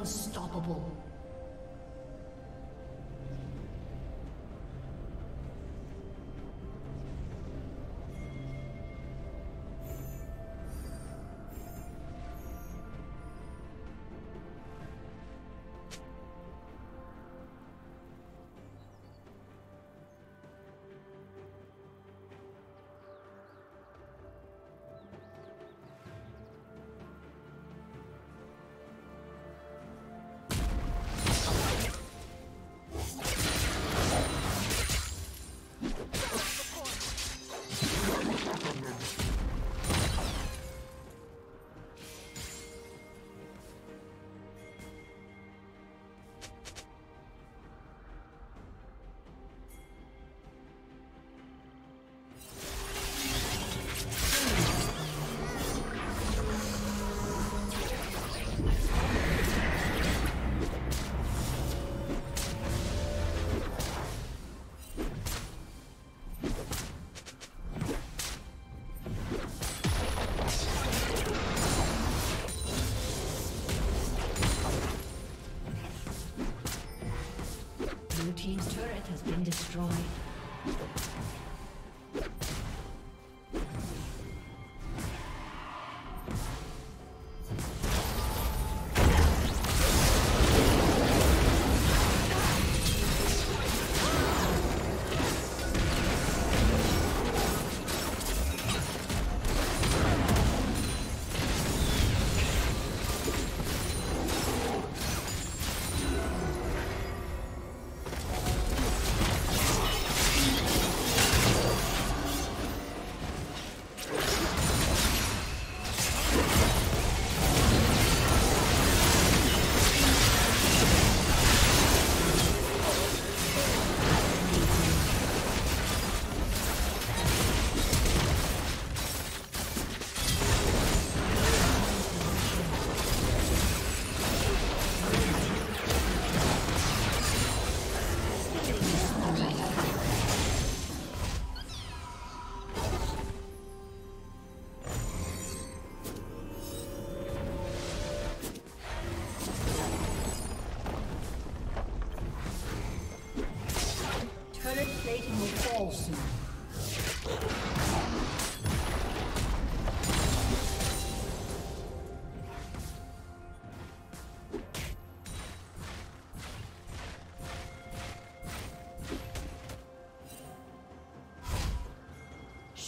Unstoppable.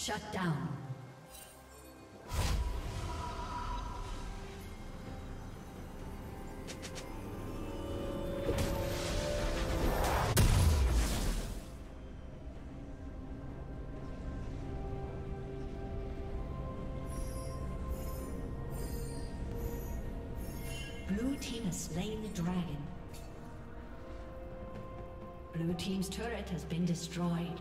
Shut down. Blue team has slain the dragon. Blue team's turret has been destroyed.